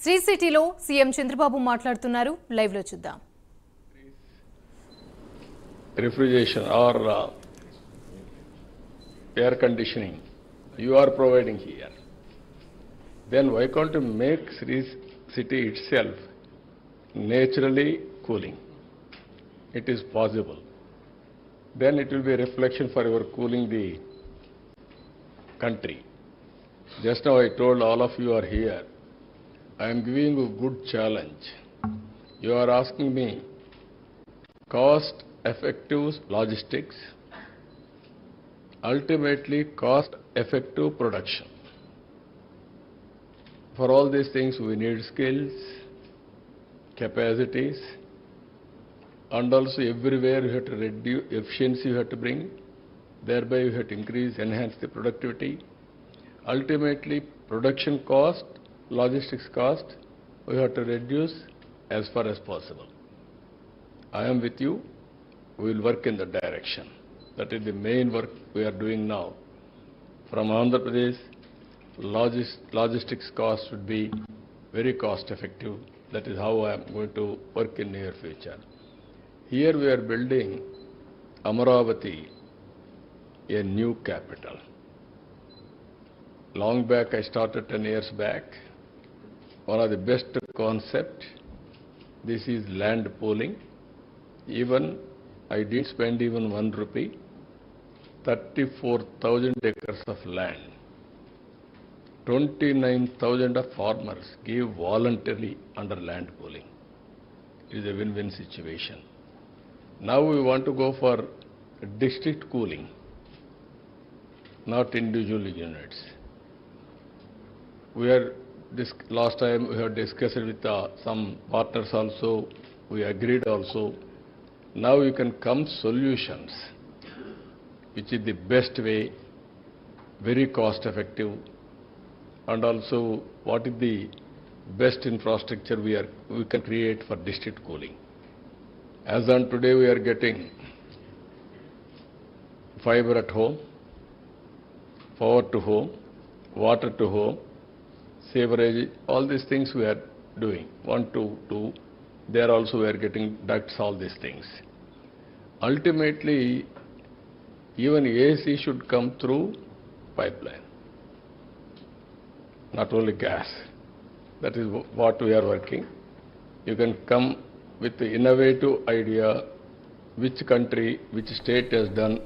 శ్రీ సిటీలో సీఎం చంద్రబాబు మాట్లాడుతున్నారు. లైవ్లో చూద్దాం. Refrigeration or air conditioning you are providing here then why can't make Sri city itself naturally cooling it is possible then it will be reflection for your cooling the country just I told all of you are here I am giving you a good challenge. You are asking me cost effective logistics, ultimately cost effective production. For all these things, we need skills, capacities, and also everywhere you have to reduce efficiency you have to bring, thereby you have to increase, enhance the productivity. Ultimately, production cost, logistics cost, we have to reduce as far as possible. I am with you. We will work in that direction. That is the main work we are doing now. From Andhra Pradesh, logis- logistics cost should be very cost effective. That is how I am going to work in near future. Here we are building Amaravati, a new capital. Long back, I started 10 years back. One of the best concept, this is land pooling. Even I didn't spend even one rupee, 34,000 acres of land. 29,000 of farmers gave voluntarily under land pooling. It is a win-win situation. Now we want to go for district cooling, not individual units. We are, this, last time we have discussed with uh, some partners also, we agreed also. Now you can come solutions, which is the best way, very cost effective, and also what is the best infrastructure we are, we can create for district cooling. As on today, we are getting fiber at home, power to home, water to home, sewerage, all these things we are doing. One, two, two. There also we are getting ducts, all these things. Ultimately, even AC should come through pipeline, not only gas. That is what we are working. You can come with the innovative idea which country, which state has done